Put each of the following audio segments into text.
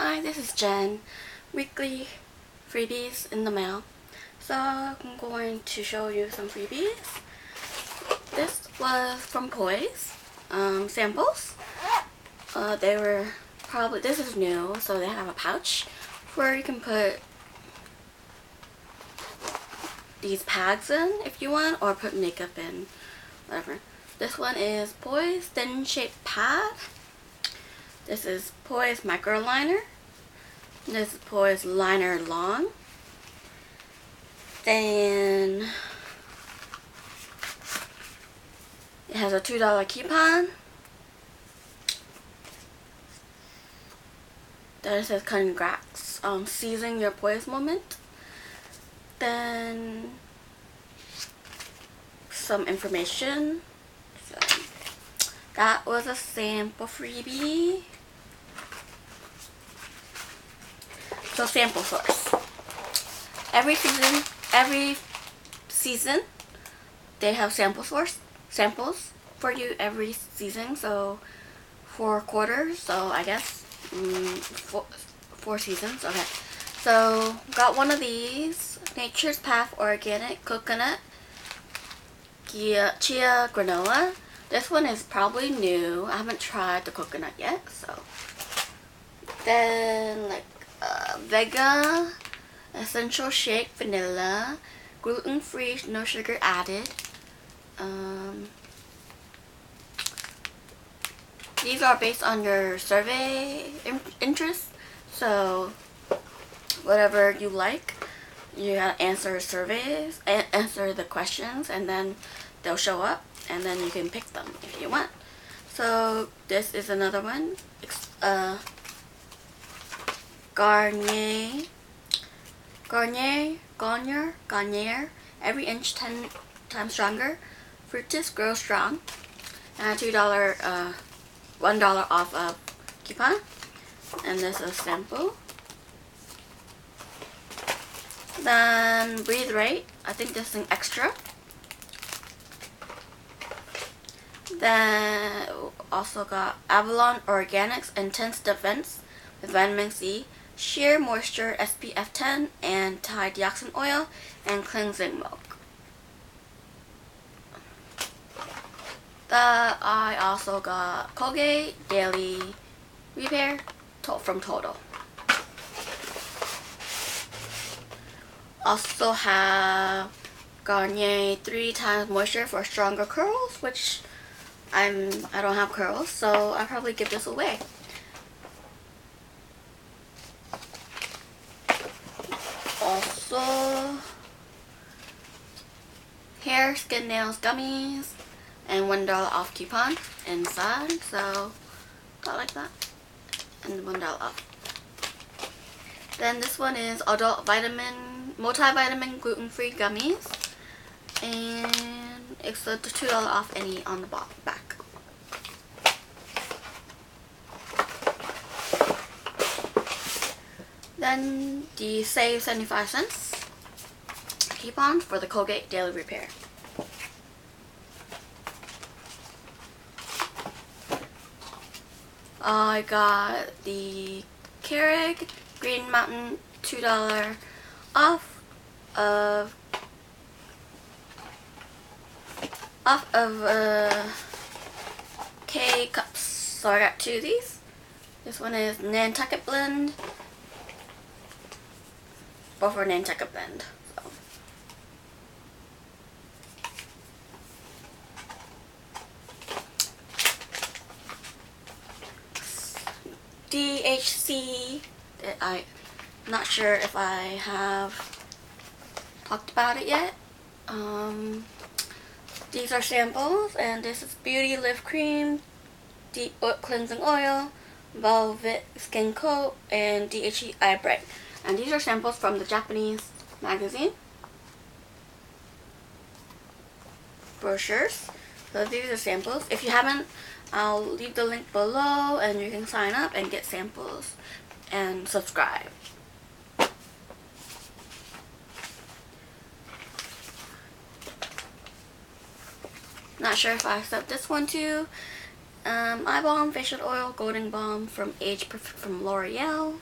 Hi, this is Jen. Weekly freebies in the mail. So I'm going to show you some freebies. This was from Poise. Um, samples. Uh, they were probably, this is new, so they have a pouch where you can put these pads in if you want, or put makeup in, whatever. This one is Poise Thin Shape Pad. This is Poise Micro Liner. This is Poise Liner Long. Then it has a $2 coupon. Then it says congrats on um, seizing your poise moment. Then some information. So that was a sample freebie. So sample source. Every season, every season, they have sample source samples for you every season. So four quarters. So I guess mm, four, four seasons. Okay. So got one of these Nature's Path Organic Coconut Chia, Chia Granola. This one is probably new. I haven't tried the coconut yet. So then like uh, Vega Essential Shake Vanilla, gluten-free, no sugar added. Um, these are based on your survey in interest, so whatever you like, you answer surveys, and answer the questions, and then they'll show up, and then you can pick them if you want. So this is another one. Uh, Garnier, Garnier, Garnier, Garnier, every inch 10 times stronger. Fructis Grow Strong. And a $2, uh, $1 off of coupon. And this is a sample. Then Breathe Right. I think this is an extra. Then also got Avalon Organics Intense Defense with vitamin C sheer moisture SPF 10 antioxidant oil and cleansing milk. That I also got Colgate Daily Repair from Total. Also have Garnier 3 times moisture for stronger curls, which I'm I don't have curls, so I'll probably give this away. Also hair, skin, nails, gummies, and $1 off coupon inside. So, got like that. And $1 off. Then this one is adult vitamin, multivitamin gluten-free gummies. And it's a $2 off any on the back. Then the save 75 cents coupon for the Colgate Daily Repair. I got the Keurig Green Mountain $2 off of off of uh, K cups. So I got two of these. This one is Nantucket Blend before Nantucket bend. So. DHC, I'm not sure if I have talked about it yet. Um, these are samples, and this is Beauty Lift Cream, Deep Cleansing Oil, Velvet Skin Coat, and DHC Eye Bright. And these are samples from the Japanese magazine. Brochures. So these are samples. If you haven't, I'll leave the link below and you can sign up and get samples and subscribe. Not sure if I accept this one too. Um, eye balm, facial oil, golden balm from Age Perfect from L'Oreal.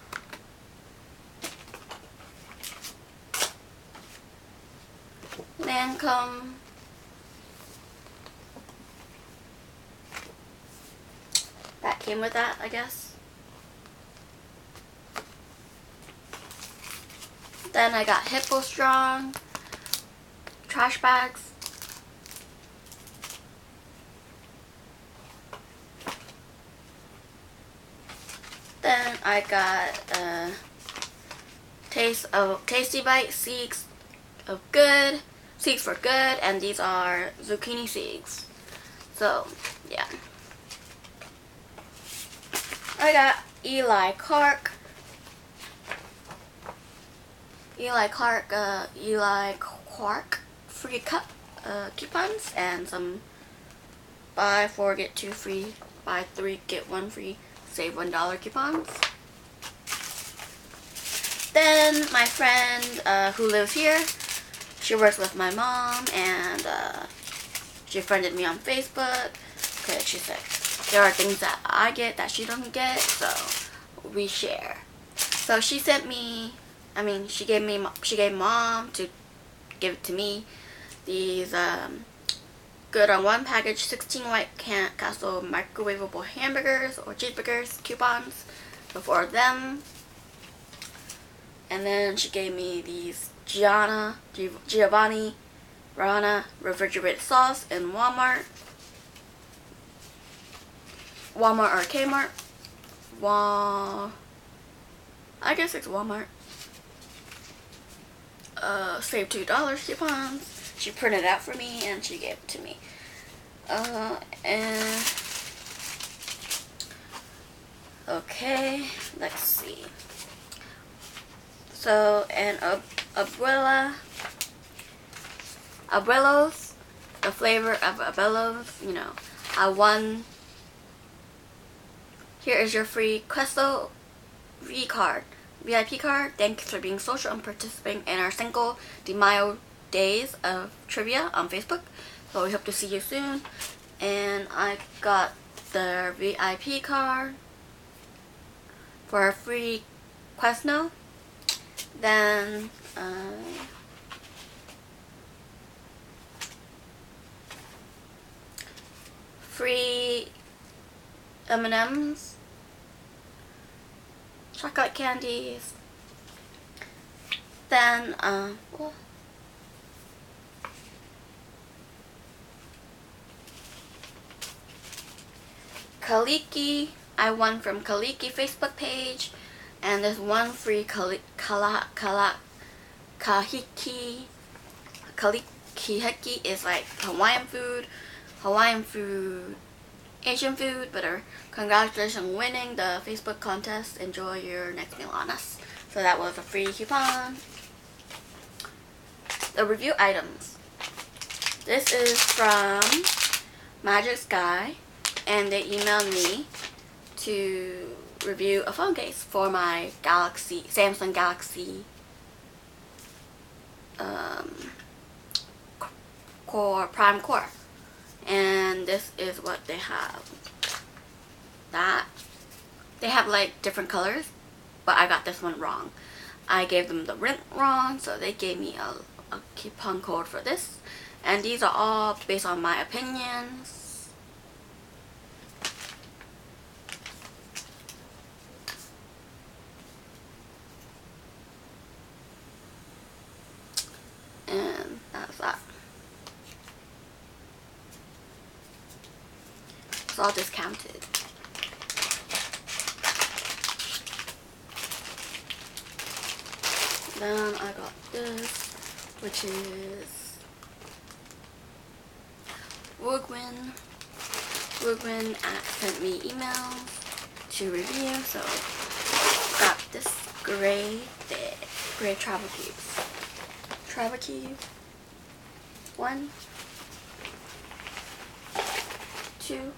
Lancome. That came with that, I guess. Then I got Hippo Strong, trash bags, Then I got uh, Taste of Tasty Bite Seeds of Good, Seeds for Good, and these are zucchini seeds. So, yeah. I got Eli Clark. Eli Clark, uh, Eli Clark free cup uh, coupons and some buy four get two free, buy three get one free save $1 coupons. Then my friend uh, who lives here, she works with my mom and uh, she friended me on Facebook because she said there are things that I get that she doesn't get, so we share. So she sent me, I mean, she gave me, she gave mom to give it to me, these um, good on one package 16 White Castle microwavable hamburgers or cheeseburgers coupons before them. And then she gave me these Gianna, Giovanni Rana refrigerated sauce in Walmart. Walmart or Kmart. Wal I guess it's Walmart. Uh, save $2 coupons she printed out for me and she gave it to me. Uh, and okay, let's see. So, an Abuela, Abuelos, the flavor of Abuelos, you know, I won. Here is your free Questo V card, VIP card. Thanks for being social and participating in our Cinco de Mayo days of trivia on Facebook. So we hope to see you soon. And I got the VIP card for a free Questno. Then uh, free M&M's, chocolate candies. Then uh, Kaliki. I won from Kaliki Facebook page. And there's one free Kali, Kala, Kahiki. Is like Hawaiian food. Hawaiian food. Asian food. Uh, congratulations on winning the Facebook contest. Enjoy your next meal on us. So that was a free coupon. The review items. This is from Magic Sky and they emailed me to review a phone case for my Galaxy, Samsung Galaxy um, Core, Prime Core. And this is what they have. That, they have like different colors, but I got this one wrong. I gave them the rent wrong, so they gave me a, a coupon code for this. And these are all based on my opinions it's all discounted. Then I got this, which is Woogwin. Woogwin sent me email to review, so got this gray bit, gray travel cubes. Travel cube. One, two,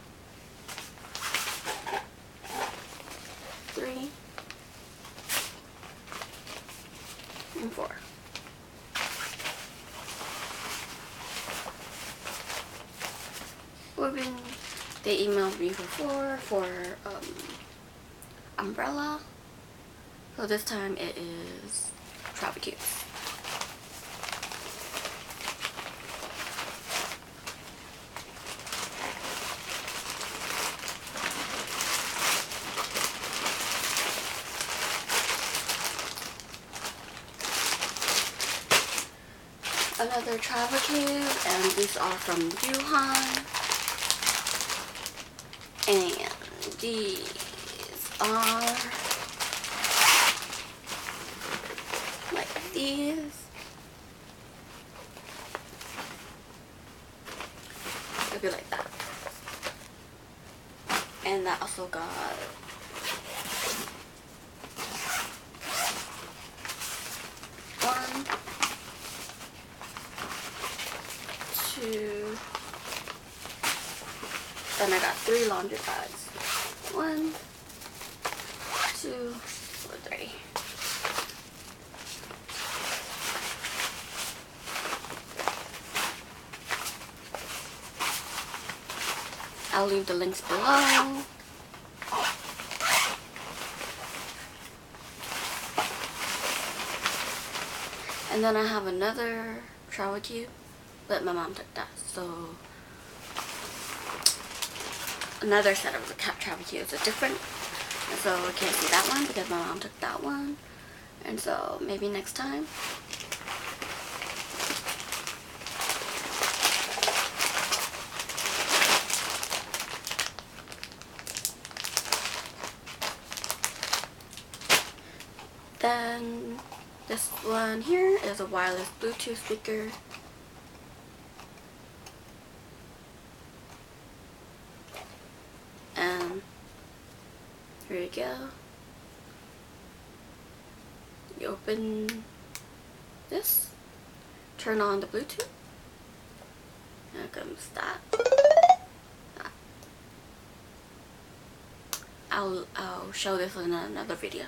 three, and four. They emailed me before for um, umbrella. So this time it is Travel Cubes. another travel cube and these are from Yuhan and these are like these it'll be like that and I also got one two. Then I got three laundry pads. One, two, three. I'll leave the links below. And then I have another travel cube but my mom took that. So another set of travel cubes are different. So I can't see that one because my mom took that one. And so maybe next time. Then this one here is a wireless Bluetooth speaker Here you go. You open this, turn on the Bluetooth. Here comes that. I'll, I'll show this in another video.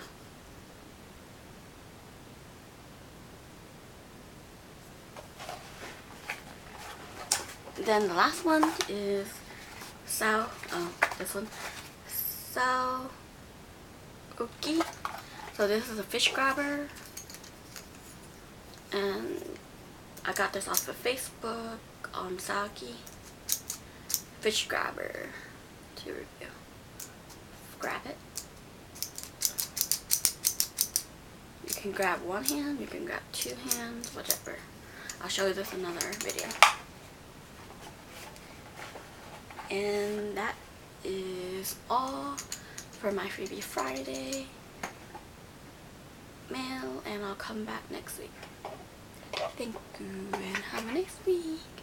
Then the last one is Sao, oh, this one, Sao Uki. So this is a fish grabber. And I got this off of Facebook on Saki. Fish grabber to review. Grab it. You can grab one hand, you can grab two hands, whatever. I'll show you this in another video. And that is all for my freebie Friday mail and I'll come back next week. Thank you and have a nice week.